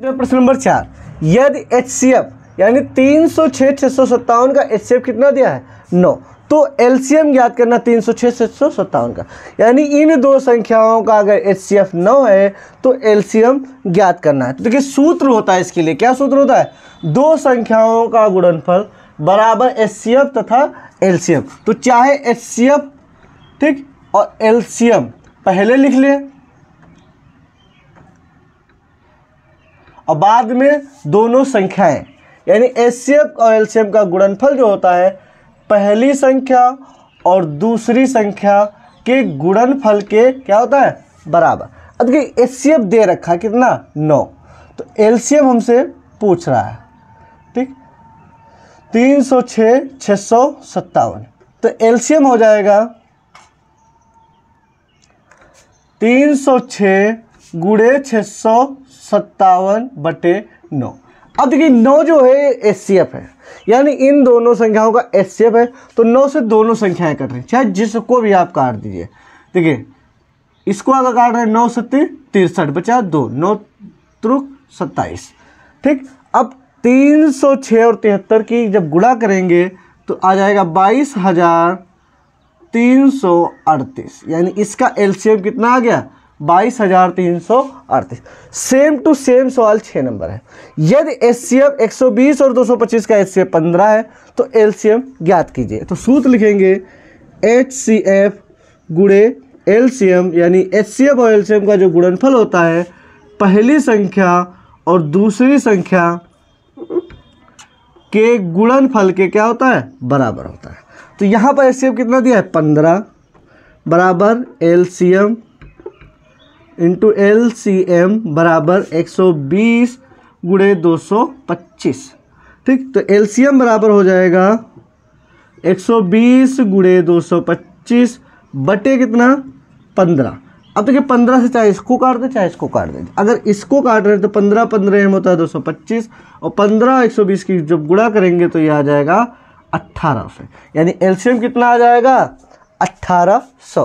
प्रश्न नंबर चार, यदि एच सी एफ़ यानी तीन सौ छः छः सौ सत्तावन का एच सी एफ़ कितना दिया है? नौ। तो एलसीएम ज्ञात करना तीन सौ छः छः सौ सत्तावन का। यानी इन दो संख्याओं का अगर एच सी एफ़ नौ है तो एलसीएम ज्ञात करना है। तो देखिए, सूत्र होता है इसके लिए। क्या सूत्र होता है? दो संख्याओं का गुणनफल बराबर एच सी एफ़ तथा एल सी एलसीएम तो चाहे एच सी एफ़ ठीक? और एलसीएम पहले लिख ले और बाद में दोनों संख्याएँ, यानी एच और एलसीएम का गुणनफल जो होता है, पहली संख्या और दूसरी संख्या के गुणनफल के क्या होता है? बराबर। अब देखिए एच दे रखा कितना? नौ। तो एलसीएम हमसे पूछ रहा है, ठीक? तीन सौ सौ सत्तावन। तो एलसीएम हो जाएगा तीन सौ छः गुड़े छः सौ सत्तावन बटे नौ। अब देखिए, नौ जो है एस सी एफ़ है। यानी इन दोनों संख्याओं का एस सी एफ़ है तो नौ से दोनों संख्याएँ कट रही चाहे जिसको भी आप काट दीजिए। देखिए, इसको अगर काट रहे हैं, नौ सत्ती तिरसठ बचा दो, नौ त्रुक सत्ताईस। ठीक, अब तीन सौ छः और तिहत्तर की जब गुड़ा करेंगे तो आ जाएगा बाईस हज़ार तीन सौ अड़तीस। यानी इसका एलसीएम कितना आ गया? बाईस हज़ार तीन सौ अड़तीस। सेम टू सेम सवाल छः नंबर है। यदि एस सी एफ़ एक सौ बीस और दो सौ पच्चीस का एच सी एफ़ पंद्रह है तो एल सी एम ज्ञात कीजिए। तो सूत्र लिखेंगे एच सी एफ़ गुड़े एल सी एम यानी एच सी एफ़ और एल सी एम का जो गुणनफल होता है, पहली संख्या और दूसरी संख्या के गुणनफल के क्या होता है? बराबर होता है। तो यहाँ पर एच सी एफ़ कितना दिया है? पंद्रह। बराबर L C M into L C M बराबर एक सौ बीस गुड़े दो सौ पच्चीस। ठीक तो एल सी एम बराबर हो जाएगा एक सौ बीस गुड़े दो सौ पच्चीस बटे कितना? पंद्रह। अब देखिए, पंद्रह से चाहे इसको काट दे, चाहे इसको काट दे। अगर इसको काट रहे हैं तो पंद्रह पंद्रह एम होता है दो सौ पच्चीस और पंद्रह एक सौ बीस की जब गुणा करेंगे तो ये आ जाएगा अट्ठारह सौ। यानी एलसीएम कितना आ जाएगा? अट्ठारह सौ।